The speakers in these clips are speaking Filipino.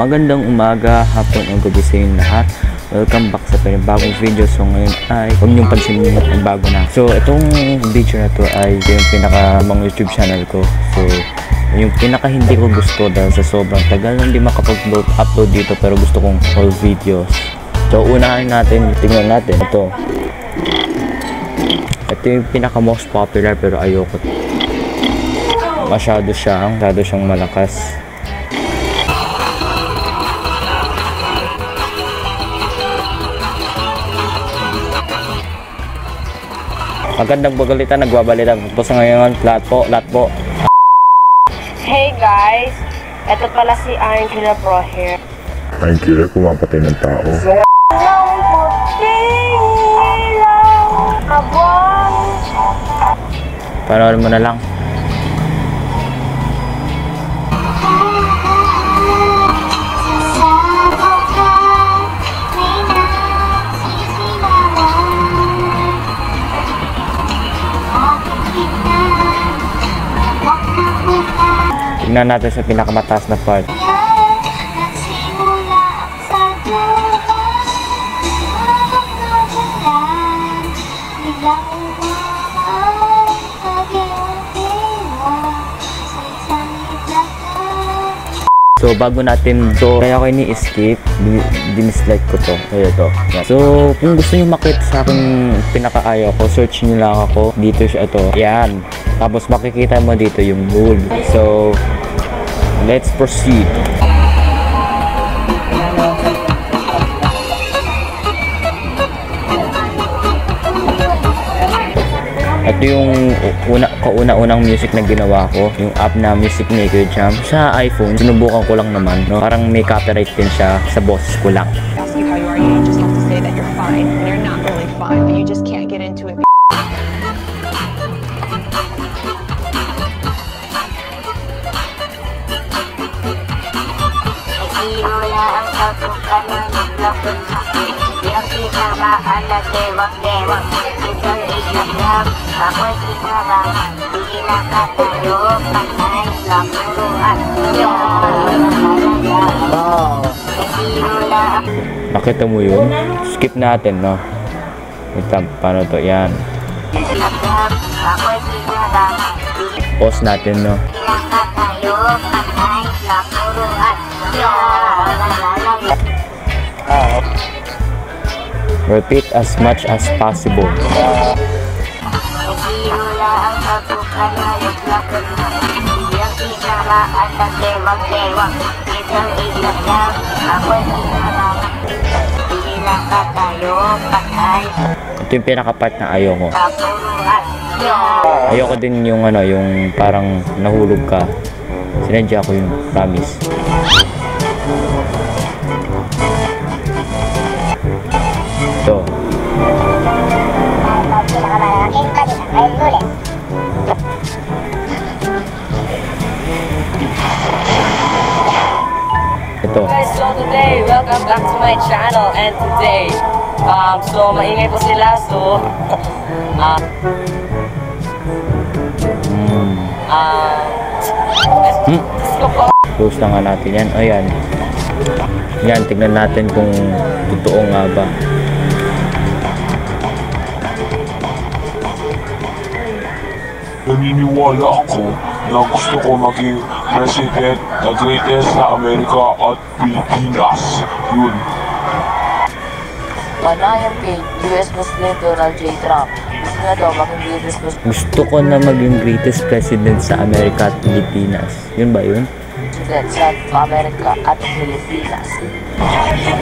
magandang umaga, hapon o gabi sa inyong lahat. Welcome back sa panibagong video. So ngayon ay huwag niyong pansinin ang bago na. So itong video na to ay yung pinaka mga YouTube channel ko. So yung pinaka hindi ko gusto dahil sa sobrang tagal hindi makapag-upload upload dito pero gusto kong whole videos. So unahin natin, tingnan natin ito. Ito yung pinaka most popular pero ayoko. Masyado siyang, masyado siyang malakas. Magandang bagalitan, nagbabalitan po sa ngayon, lahat po, lahat po. Hey guys! Ito pala si Angela Pro here. Ang killer pumapatay ng tao. Kabang Panoorin mo na lang. Tingnan natin sa pinakamataas na part. So bago natin so kaya ko ini-skip, di- dinislike ko to. Kaya to. Yan. So kung gusto niyo makita sa akin pinakaayaw ko, search niyo lang ako. Dito siya ito. Yan. Tapos makikita mo dito yung gold. So let's proceed. Ito yung una, kauna-unang music na ginawa ko, yung app na Music Maker Jam. Sa iPhone, sinubukan ko lang naman, no? Parang may copyright din siya sa boses ko lang. Na dewang-dewang Isang islap Ako'y sinarang Hindi nakatayo Patay lang turuan Simula ang Nakita mo yun? Skip natin, no? Lang, paano to? Yan. Pause natin, no? Hindi nakatayo Patay lang turuan Repeat as much as possible. Ito yung pinaka-part na ayoko. Ayoko din yung ano, yung parang nahulog ka. Sinadya ko yung promise. Ito. Guys, so today, welcome back to my channel and today, um, so maingay po sila, so, ah, Mm. ah, Hmm? let's go po. Close na nga natin yan. O yan. Yan, tignan natin kung totoo nga ba. Naniniwala ako na gusto ko maging president na greatest sa Amerika at Pilipinas. Yun. Panayam kay US President Donald J. Trump. Gusto na daw maging greatest Gusto ko na maging greatest president sa Amerika at Pilipinas. Yun ba yun? president sa Amerika at Pilipinas. Ay,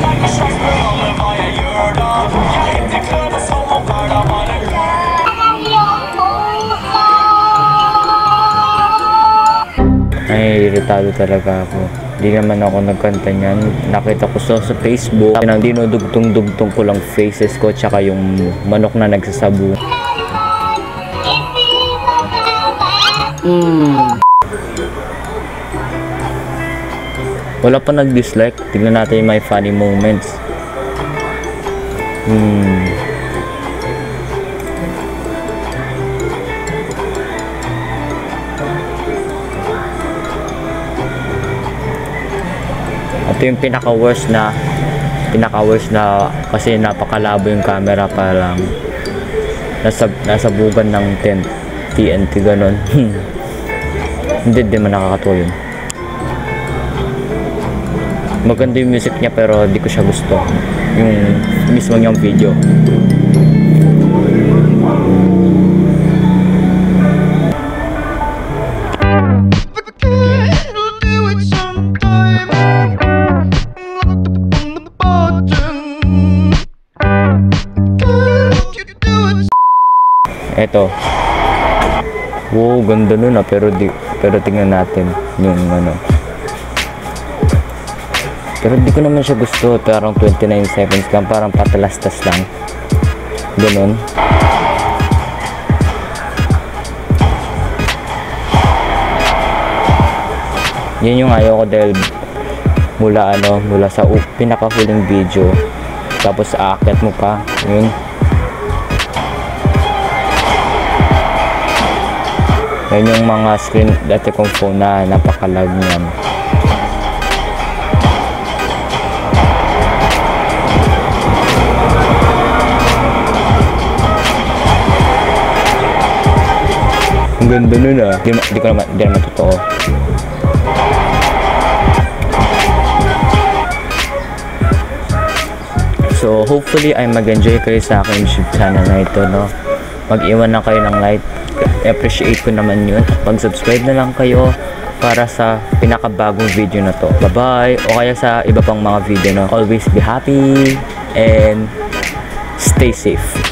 iritado talaga ako. Hindi naman ako nagkanta niyan. Nakita ko sa, sa Facebook. Nang dinudugtong-dugtong ko lang faces ko tsaka yung manok na nagsasabu. Wala pa nag-dislike. Tignan natin yung my funny moments. Hmm. Ito yung pinaka-worst na pinaka-worst na kasi napakalabo yung camera parang nasa, nasa bugan ng tent TNT ganon hindi din man nakakatuwa yun. Maganda yung music niya pero di ko siya gusto. Yung mismo niyang video eto. Wow ganda nun ah. Pero di pero tingnan natin yung ano. Pero di ko naman siya gusto. Parang 29 seconds lang parang patalastas lang. Ganun. Yun yung ayaw ko dahil mula ano mula sa u- pinakahuling video. Tapos aakyat mo pa. Yun yan yung mga screen dati kong phone na napakalag niyan ang ganda nun ah di, di ko naman di naman totoo So, hopefully ay mag-enjoy kayo sa aking YouTube channel na ito, no? Mag-iwan na kayo ng like. Appreciate ko naman yun. Mag-subscribe na lang kayo para sa pinakabagong video na to. Bye-bye! O kaya sa iba pang mga video, no? Always be happy and stay safe.